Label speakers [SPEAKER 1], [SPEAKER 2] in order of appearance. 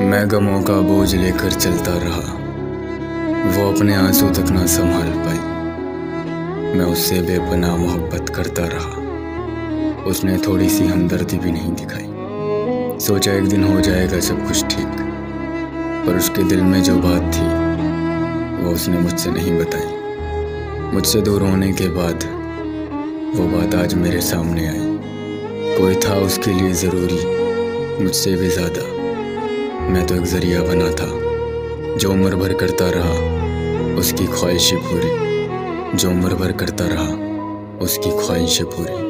[SPEAKER 1] मैं गमों का बोझ लेकर चलता रहा। वो अपने आँसू तक ना संभाल पाई। मैं उससे बेपना मोहब्बत करता रहा। उसने थोड़ी सी हमदर्दी भी नहीं दिखाई। सोचा एक दिन हो जाएगा सब कुछ ठीक, पर उसके दिल में जो बात थी, वो उसने मुझसे नहीं बताई। मुझसे दूर होने के बाद वो बात आज मेरे सामने आई। कोई था उसके लिए ज़रूरी, मुझसे भी ज़्यादा। मैं तो एक ज़रिया बना था, जो उम्र भर करता रहा, उसकी ख्वाहिशें पूरी। जो उम्र भर करता रहा, उसकी ख्वाहिशें पूरी।